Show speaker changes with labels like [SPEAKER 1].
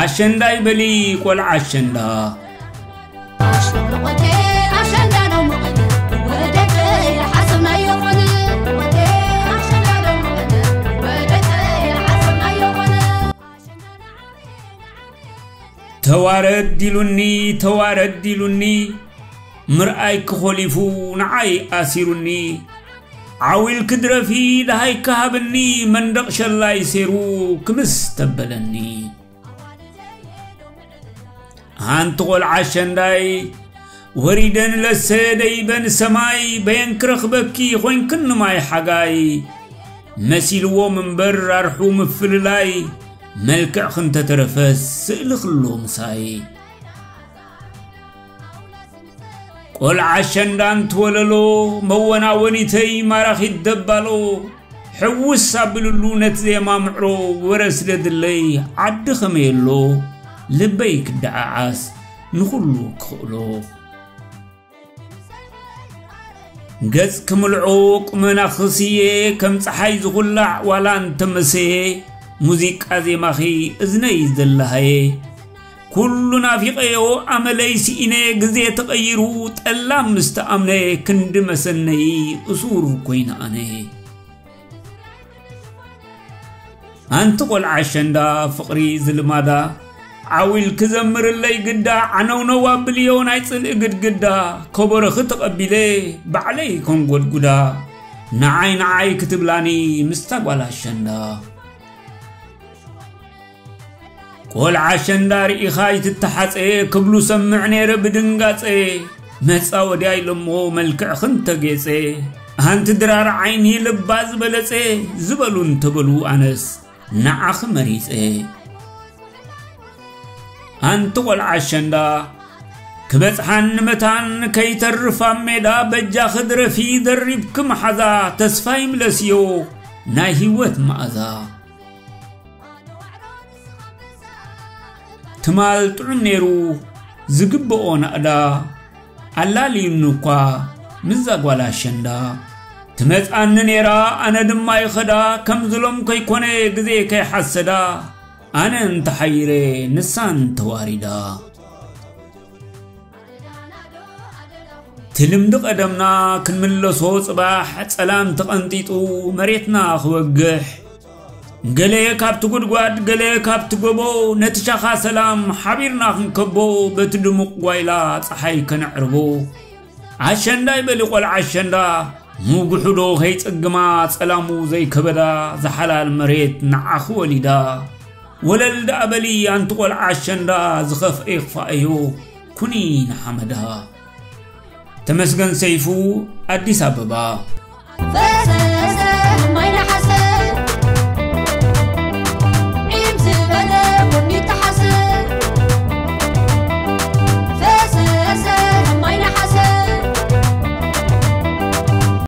[SPEAKER 1] አሸንዳ ይበሊ ቆልዓ አሸንዳ ተዋረድ ኢሉኒ ተዋረድ ኢሉኒ ምርኣይ ክኾሊፉ ንዓይ ኣሲሩኒ ዓዊል ክድረፊ ድሃይ ክሃብኒ መንደቕ ሸላይ ሴሩ ክምስ ተበለኒ هانتغول عشان داي وريدن لسيدي بن سماي بين كرخ بكي خوين كن ماي حقاي مسيلو من بر أرحو مفللاي ملكع تترفس سئل خلو مساي قل عشندان توللو مونا ونتي مراخي الدبالو حوس زي ما معرو ورس لدلي عد خميلو ልበይ ክደዓዓስ ንኹሉ ክኽእሎ ገጽ ክምልዖ ቁመና ክስየ ከም ፀሓይ ዝኹላዕ ዋላ እንተመሰየ ሙዚቃ ዜማኺ እዝነይ ዘለሃየ ኩሉ ናፊቐዮ ኣመለይ ሲኢነ ግዜ ተቐይሩ ጠላም ምስተኣምነ ክንዲ መሰነይ እሱር ኮይነ ኣነ ኣንቲ ቆልዓ ኣሸንዳ ፍቕሪ ዝልማዳ ዓዊል ክዘምርለይ ግዳ ዓነውነው ኣብልዮ ናይ ጽልኢ ግድግዳ ከበረኺ ተቐቢለ ባዕለይ ከንጐድጉዳ ንዓይ ንዓይ ክትብላኒ ምስታ ጓል ኣሸንዳ ቆልዓ ኣሸንዳ ርኢኻ ይትተሓፀ ክብሉ ሰምዕ ነይረ ብድንጋፀ መፃ ወዲያ ኢሎሞ መልክዕ ክንተጌፀ ሃንቲ ድራር ዓይኒ ልባ ዝበለፀ ዝበሉ እንተበሉ ኣነስ ንዓኺ መሪፀ أنتو والعشندا كبت حن متان كي ترفا ميدا بجا خدر في دربكم حذا تسفايم لسيو ناهي وث مأذا تمال تعنيرو زقبؤون أدا ألا لينوكا مزاق ولا شندا تمت أن نيرا أنا دماي خدا كم ظلم كي كوني قذي كي حسدا ኣነ እንተሓይረ ንሳን ተዋሪዳ። ትልምዲ ቀደምና ክንምለሶ ጽባሕ ጸላም ተቐንጢጡ መሬትና ክወግሕ ገለ ካብቲ ጉድጓድ ገለ ካብቲ ጎቦ ነቲ ሻኻ ሰላም ሓቢርና ክንከቦ በቲ ድሙቕ ጓይላ ፀሓይ ከነዕርቦ። ኣሸንዳ ይበሊ ቆልዓ ኣሸንዳ ምጉሑዶ ከይጽግማ ጸላሙ ዘይከበዳ ዝሓላል መሬት ንዓኺ ወሊዳ ولل دأبلي أن تقول عشان دا زخف إخفائه كنين حمدها تمسكن سيفو أديس أبابا.